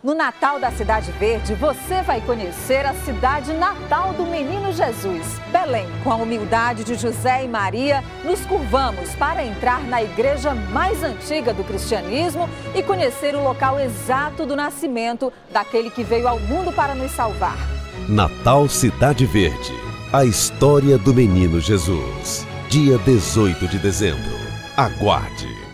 No Natal da Cidade Verde, você vai conhecer a cidade natal do Menino Jesus, Belém. Com a humildade de José e Maria, nos curvamos para entrar na igreja mais antiga do cristianismo e conhecer o local exato do nascimento daquele que veio ao mundo para nos salvar. Natal Cidade Verde, a história do Menino Jesus. Dia 18 de dezembro. Aguarde.